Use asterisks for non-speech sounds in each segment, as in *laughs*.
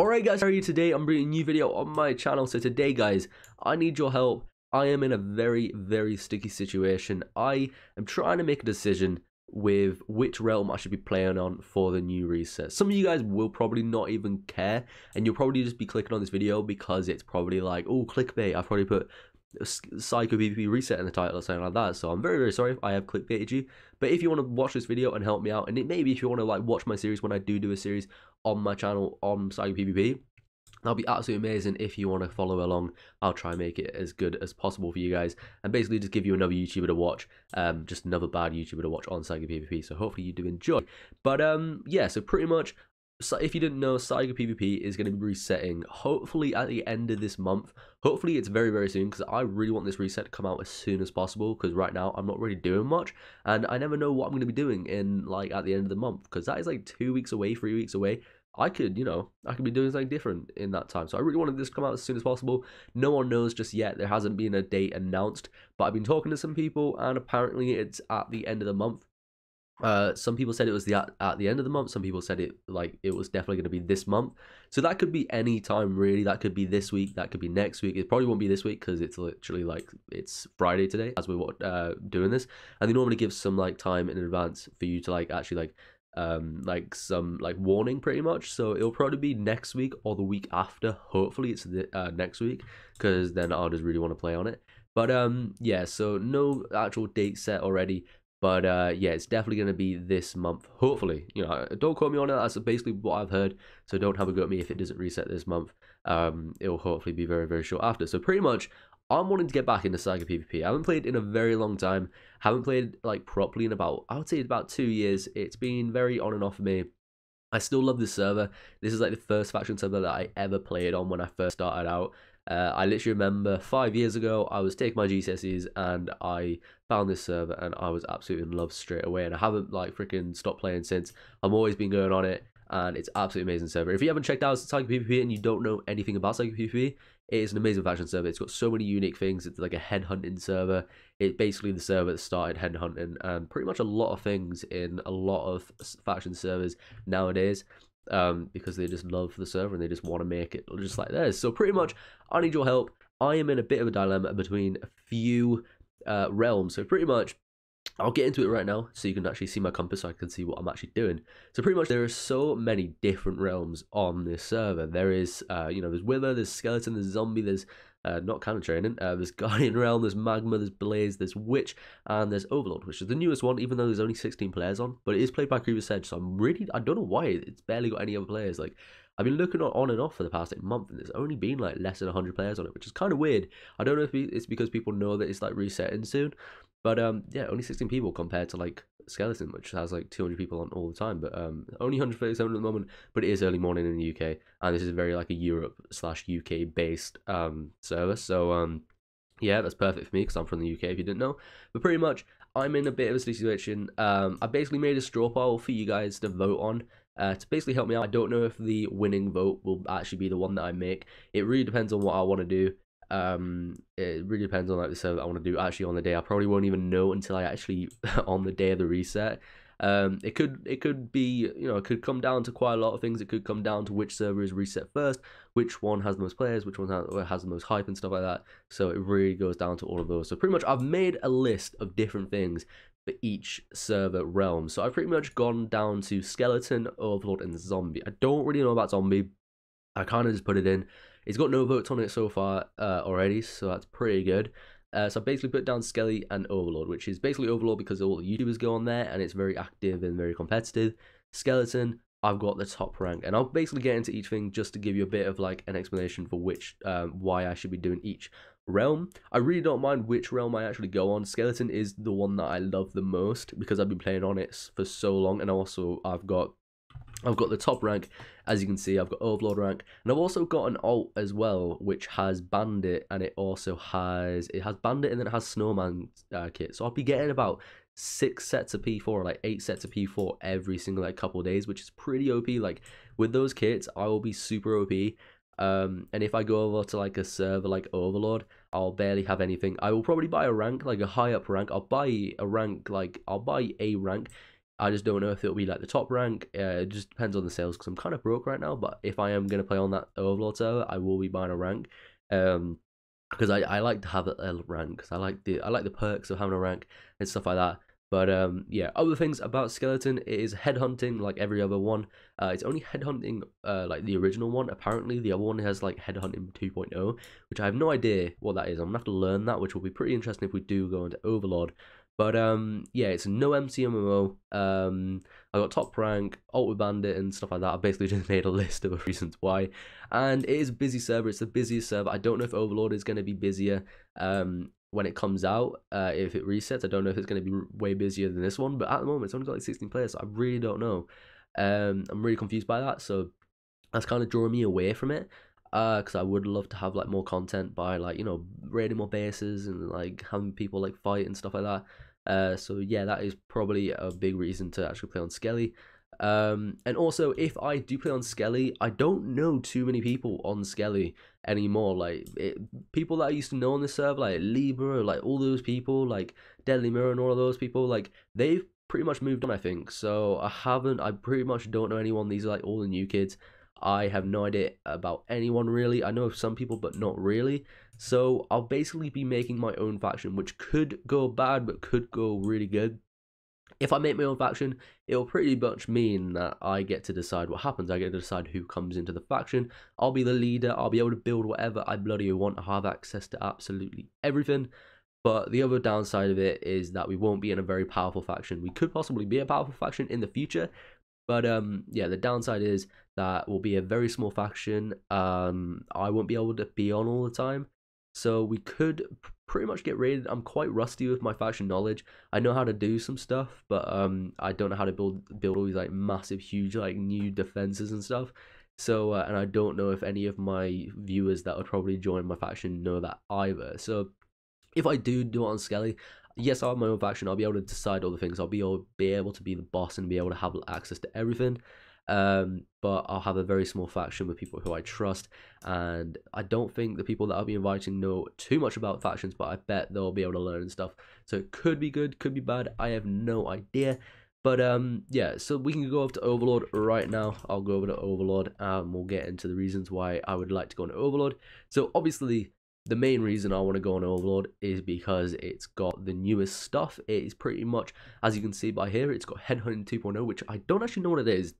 Alright guys, how are you today? I'm bringing a new video on my channel. So today guys, I need your help. I am in a very, very sticky situation. I am trying to make a decision with which realm I should be playing on for the new reset. Some of you guys will probably not even care and you'll probably just be clicking on this video because it's probably like, oh, clickbait. I've probably put SaicoPvP reset in the title or something like that. So I'm very, very sorry if I have clickbaited you. But if you want to watch this video and help me out, and it maybe if you want to like watch my series when I do do a series on my channel on SaicoPvP. That'll be absolutely amazing if you want to follow along. I'll try and make it as good as possible for you guys and basically just give you another YouTuber to watch, um, just another bad YouTuber to watch on SaicoPvP. So hopefully you do enjoy. But um, yeah, so pretty much so if you didn't know, SaicoPvP is going to be resetting hopefully at the end of this month. Hopefully it's very, very soon because I really want this reset to come out as soon as possible because right now I'm not really doing much and I never know what I'm going to be doing in like at the end of the month because that is like two weeks away, three weeks away. I could, you know, I could be doing something different in that time. So I really wanted this to come out as soon as possible. No one knows just yet. There hasn't been a date announced, but I've been talking to some people and apparently it's at the end of the month. Uh, some people said it was the at, at, the end of the month. Some people said it like it was definitely going to be this month. So that could be any time really. That could be this week. That could be next week. It probably won't be this week because it's literally like it's Friday today as we're uh, doing this. And they normally give some like time in advance for you to like actually like um like some like warning pretty much. So it'll probably be next week or the week after. Hopefully it's the, uh, next week because then I'll just really want to play on it. But um yeah, so no actual date set already. But uh, yeah, it's definitely going to be this month. Hopefully, you know, don't quote me on it. That's basically what I've heard. So don't have a go at me if it doesn't reset this month. Um, it will hopefully be very, very short after. So pretty much, I'm wanting to get back into SaicoPvP. I haven't played in a very long time. Haven't played like properly in about, I would say, about two years. It's been very on and off for me. I still love this server. This is like the first faction server that I ever played on when I first started out. Uh, I literally remember five years ago, I was taking my GCSEs and I found this server and I was absolutely in love straight away. And I haven't like freaking stopped playing since. I'm always been going on it and it's absolutely amazing server. If you haven't checked out SaicoPvP and you don't know anything about SaicoPvP, it is an amazing faction server. It's got so many unique things. It's like a headhunting server. It's basically the server that started headhunting and pretty much a lot of things in a lot of faction servers nowadays um, because they just love the server and they just want to make it just like theirs. So pretty much, I need your help. I am in a bit of a dilemma between a few uh, realms. So pretty much, I'll get into it right now so you can actually see my compass so I can see what I'm actually doing. So pretty much there are so many different realms on this server. There is, uh, you know, there's Wither, there's Skeleton, there's Zombie, there's uh, not canon training. Uh, there's *laughs* Guardian Realm, there's Magma, there's Blaze, there's Witch, and there's Overlord, which is the newest one, even though there's only 16 players on. But it is played by Grievous Edge, so I'm really, I don't know why it's barely got any other players. Like, I've been looking on and off for the past like, month, and there's only been like less than 100 players on it, which is kind of weird. I don't know if it's because people know that it's like resetting soon, but um, yeah, only 16 people compared to like Skeleton, which has like 200 people on all the time, but um, only 137 at the moment. But it is early morning in the UK, and this is very like a Europe slash UK based um service. So um, yeah, that's perfect for me because I'm from the UK. If you didn't know, but pretty much I'm in a bit of a situation. Um, I basically made a straw poll for you guys to vote on. Uh, to basically help me out. I don't know if the winning vote will actually be the one that I make. It really depends on what I want to do um it really depends on like the server i want to do actually on the day. I probably won't even know until i actually *laughs* on the day of the reset. Um it could it could be you know it could come down to quite a lot of things. It could come down to which server is reset first which one has the most players which one has the most hype and stuff like that. So it really goes down to all of those. So pretty much i've made a list of different things for each server realm. So i've pretty much gone down to skeleton overlord and zombie. I don't really know about zombie. I kind of just put it in it's got no votes on it so far uh, already, so that's pretty good. Uh, so I basically put down Skelly and Overlord, which is basically Overlord because all the YouTubers go on there and it's very active and very competitive. Skeleton, I've got the top rank, and I'll basically get into each thing just to give you a bit of like an explanation for which, um, why I should be doing each realm. I really don't mind which realm I actually go on. Skeleton is the one that I love the most because I've been playing on it for so long, and also I've got I've got the top rank, as you can see, I've got Overlord rank, and I've also got an alt as well, which has Bandit, and it also has, it has Bandit, and then it has Snowman uh, kit, so I'll be getting about six sets of P4, like eight sets of P4 every single like couple days, which is pretty OP, like, with those kits, I will be super OP, um, and if I go over to like a server like Overlord, I'll barely have anything. I will probably buy a rank, like a high up rank. I'll buy a rank, like I'll buy a rank I just don't know if it'll be like the top rank. Uh, it just depends on the sales because I'm kind of broke right now. But if I am gonna play on that Overlord server, I will be buying a rank. Um, because I, I like to have a rank because I like the I like the perks of having a rank and stuff like that. But um, yeah, other things about Skeleton it is headhunting like every other one. Uh, it's only headhunting uh, like the original one. Apparently, the other one has like headhunting 2.0, which I have no idea what that is. I'm gonna have to learn that, which will be pretty interesting if we do go into Overlord. But um, yeah, it's no MCMMO. Um, I got top rank, with bandit, and stuff like that. I basically *laughs* just made a list of reasons why, and it is a busy server. It's the busiest server. I don't know if Overlord is going to be busier. Um, when it comes out, uh, if it resets, I don't know if it's going to be way busier than this one. But at the moment, it's only got like 16 players. So I really don't know. Um, I'm really confused by that. So that's kind of drawing me away from it. Uh, because I would love to have like more content by like you know raiding more bases and like having people like fight and stuff like that. Uh, so yeah, that is probably a big reason to actually play on Skelly. Um, and also, if I do play on Skelly, I don't know too many people on Skelly anymore. Like it, people that I used to know on the server, like Libra, like all those people, like Deadly Mirror and all of those people, like they've pretty much moved on. I think so. I haven't. I pretty much don't know anyone. These are like all the new kids. I have no idea about anyone really. I know of some people, but not really. So I'll basically be making my own faction, which could go bad, but could go really good if I make my own faction, it'll pretty much mean that I get to decide what happens. I get to decide who comes into the faction. I'll be the leader. I'll be able to build whatever I bloody want. I have access to absolutely everything. But the other downside of it is that we won't be in a very powerful faction. We could possibly be a powerful faction in the future. But um, yeah, the downside is that we'll be a very small faction. Um, I won't be able to be on all the time. So we could pretty much get raided. I'm quite rusty with my faction knowledge. I know how to do some stuff, but um, I don't know how to build build all these like massive, huge like new defenses and stuff. So uh, and I don't know if any of my viewers that would probably join my faction know that either. So if I do do it on Skelly, yes, I have my own faction. I'll be able to decide all the things. I'll be able be able to be the boss and be able to have access to everything. Um, but I'll have a very small faction with people who I trust, and I don't think the people that I'll be inviting know too much about factions, but I bet they'll be able to learn stuff. So it could be good, could be bad. I have no idea. But um, yeah, so we can go up to Overlord right now. I'll go over to Overlord and we'll get into the reasons why I would like to go into Overlord. So obviously, the main reason I want to go on Overlord is because it's got the newest stuff. It is pretty much, as you can see by here, it's got Headhunting 2.0, which I don't actually know what it is.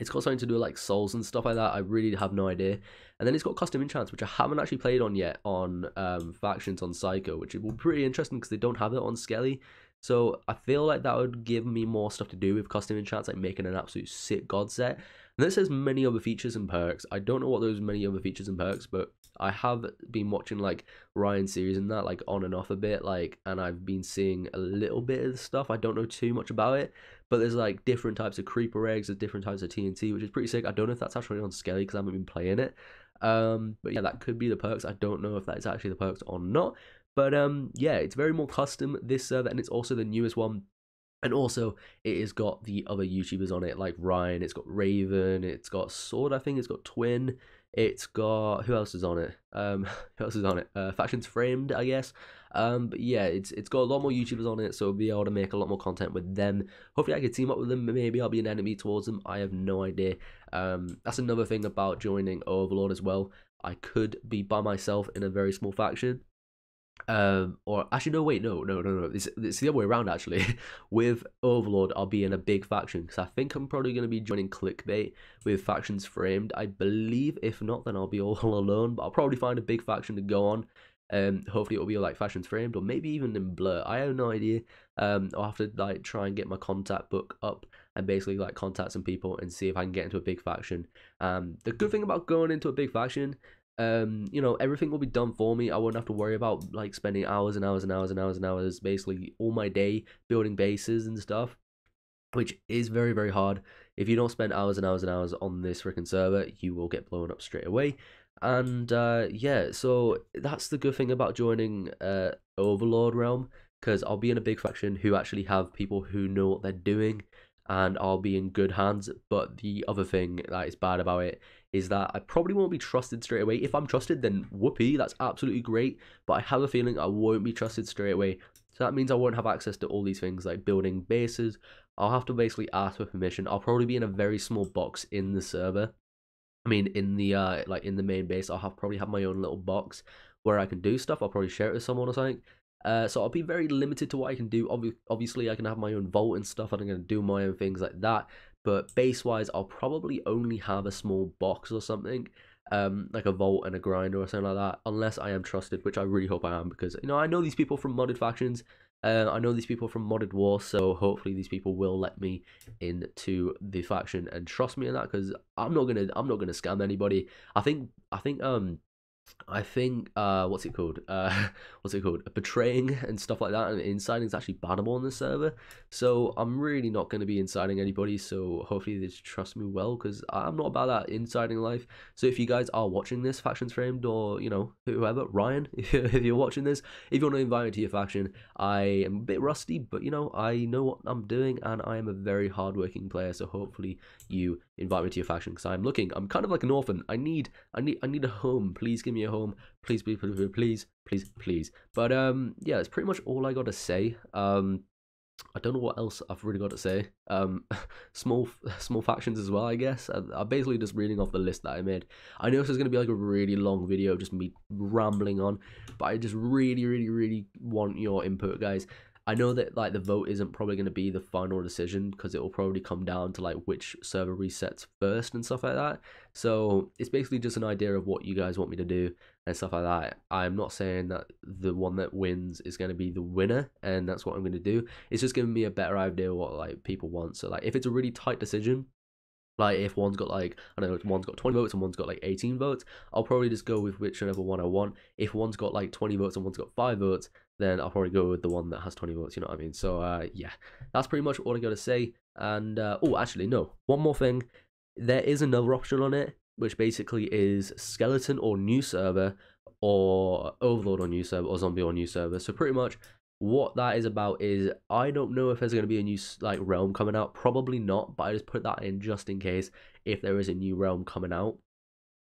It's got something to do with like souls and stuff like that. I really have no idea. And then it's got custom enchants, which I haven't actually played on yet on um, factions on Saico, which will be pretty interesting because they don't have it on Skelly. So I feel like that would give me more stuff to do with custom enchants, like making an absolute sick god set. And this has many other features and perks. I don't know what those many other features and perks, but I have been watching like Ryan series and that like on and off a bit, like, and I've been seeing a little bit of the stuff. I don't know too much about it, but there's like different types of creeper eggs, there's different types of TNT, which is pretty sick. I don't know if that's actually on Skelly because I haven't been playing it. Um, but yeah, that could be the perks. I don't know if that is actually the perks or not. But um, yeah, it's very more custom this server, and it's also the newest one. And also, it has got the other YouTubers on it, like Ryan. It's got Raven. It's got Sword. I think it's got Twin. It's got who else is on it? Um, *laughs* who else is on it? Uh, Factions Framed, I guess. Um, but yeah, it's it's got a lot more YouTubers on it, so I'll be able to make a lot more content with them. Hopefully, I can team up with them. Maybe I'll be an enemy towards them. I have no idea. Um, that's another thing about joining Overlord as well. I could be by myself in a very small faction, um, or actually, no, wait, no, no, no, no. It's, it's the other way around, actually. *laughs* with Overlord, I'll be in a big faction because I think I'm probably going to be joining Clickbait with factions framed. I believe, if not, then I'll be *laughs* all alone, but I'll probably find a big faction to go on. Um, hopefully it'll be like factions framed or maybe even in blur. I have no idea. Um, I'll have to like try and get my contact book up and basically like contact some people and see if I can get into a big faction. Um, the good thing about going into a big faction um, you know, everything will be done for me. I won't have to worry about like spending hours and hours and hours and hours and hours, basically all my day building bases and stuff, which is very very hard. If you don't spend hours and hours and hours on this freaking server, you will get blown up straight away. And uh, yeah, so that's the good thing about joining uh, Overlord Realm, because I'll be in a big faction who actually have people who know what they're doing and I'll be in good hands. But the other thing that is bad about it is that I probably won't be trusted straight away. If I'm trusted, then whoopee, that's absolutely great. But I have a feeling I won't be trusted straight away. So that means I won't have access to all these things like building bases. I'll have to basically ask for permission. I'll probably be in a very small box in the server. I mean, in the uh, like in the main base, I'll have probably have my own little box where I can do stuff. I'll probably share it with someone or something. Uh, so I'll be very limited to what I can do. Obvi- obviously, I can have my own vault and stuff, and I'm going to do my own things like that. But base wise, I'll probably only have a small box or something, um, like a vault and a grinder or something like that, unless I am trusted, which I really hope I am, because you know I know these people from modded factions. Uh, I know these people from modded war, so hopefully these people will let me into the faction and trust me in that, because I'm not gonna I'm not gonna scam anybody. I think I think um I think uh what's it called? Uh *laughs* what's it called? Betraying *laughs* and stuff like that and inciting is actually bannable on the server. So I'm really not going to be inciting anybody, so hopefully they just trust me well because I'm not about that inciting life. So if you guys are watching this Factions Framed or, you know, whoever, Ryan, *laughs* if you're watching this, if you want to invite me to your faction, I am a bit rusty, but you know, I know what I'm doing and I am a very hardworking player, so hopefully you invite me to your faction because I'm looking, I'm kind of like an orphan. I need I need I need a home. Please give me a home. Please, please, please, please, please, please. But um, yeah, it's pretty much all I got to say. Um, I don't know what else I've really got to say. Um, *laughs* small, *laughs* small factions as well, I guess. I, I'm basically just reading off the list that I made. I know this is gonna be like a really long video, just me rambling on, but I just really, really, really want your input, guys. I know that like the vote isn't probably going to be the final decision because it will probably come down to like which server resets first and stuff like that. So it's basically just an idea of what you guys want me to do and stuff like that. I'm not saying that the one that wins is going to be the winner and that's what I'm going to do. It's just giving me a better idea of what like people want. So like if it's a really tight decision, like if one's got like I don't know, one's got 20 votes and one's got like 18 votes, I'll probably just go with whichever one I want. If one's got like 20 votes and one's got 5 votes, then I'll probably go with the one that has 20 votes, you know what I mean? So uh yeah, that's pretty much all I got to say. And uh oh, actually no, one more thing. There is another option on it which basically is skeleton or new server or overlord or new server or zombie or new server. So pretty much what that is about is I don't know if there's going to be a new like realm coming out. Probably not, but I just put that in just in case if there is a new realm coming out.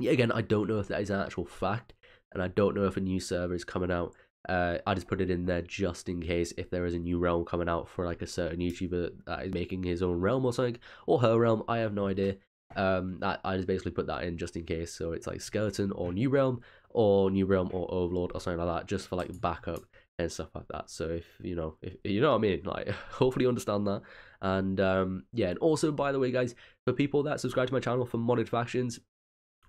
Yeah, again, I don't know if that is an actual fact, and I don't know if a new server is coming out. Uh, I just put it in there just in case if there is a new realm coming out for like a certain YouTuber that is making his own realm or something or her realm. I have no idea. Um, I, I just basically put that in just in case. So it's like skeleton or new realm or new realm or overlord or something like that, just for like backup and stuff like that. So if you know, if you know what I mean, like *laughs* hopefully you understand that. And um, yeah, and also by the way, guys, for people that subscribe to my channel for modded factions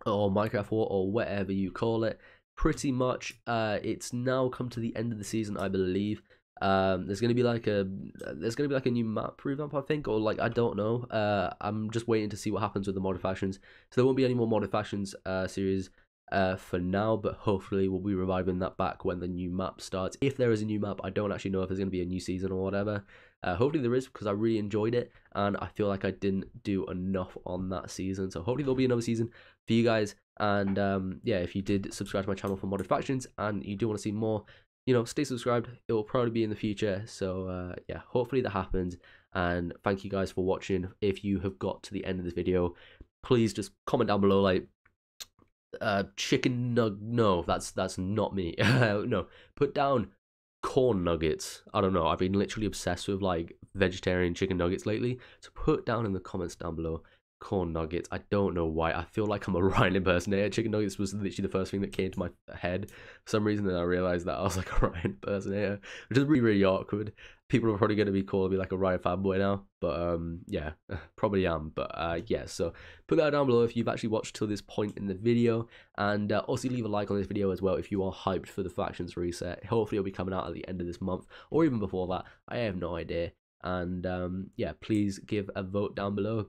or Minecraft War or whatever you call it, pretty much uh, it's now come to the end of the season, I believe. Um, there's gonna be like a there's gonna be like a new map revamp, I think, or like I don't know. Uh, I'm just waiting to see what happens with the modded factions. So there won't be any more modded factions uh series uh, for now, but hopefully we'll be reviving that back when the new map starts. If there is a new map, I don't actually know if there's going to be a new season or whatever. Uh, hopefully there is because I really enjoyed it and I feel like I didn't do enough on that season. So hopefully there'll be another season for you guys. And um, yeah, if you did subscribe to my channel for modded factions and you do want to see more, you know, stay subscribed. It will probably be in the future. So uh, yeah, hopefully that happens. And thank you guys for watching. If you have got to the end of this video, please just comment down below like uh, chicken nug. No, that's that's not me. *laughs* no, put down corn nuggets. I don't know. I've been literally obsessed with like vegetarian chicken nuggets lately. So put down in the comments down below corn nuggets. I don't know why. I feel like I'm a *laughs* Ryan impersonator. Chicken nuggets was literally the first thing that came to my head. For some reason, then I realized that I was like *laughs* a Ryan impersonator, which is really, really awkward. People are probably going to be calling me like a Ryan fanboy now, but um, yeah, *laughs* probably am. But uh, yeah, so put that down below if you've actually watched till this point in the video, and uh, also leave a like on this video as well if you are hyped for the factions reset. Hopefully, it'll be coming out at the end of this month or even before that. I have no idea. And um, yeah, please give a vote down below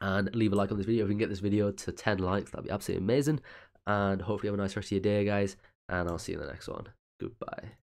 and leave a like on this video. If we can get this video to 10 likes, that'd be absolutely amazing. And hopefully have a nice rest of your day, guys. And I'll see you in the next one. Goodbye.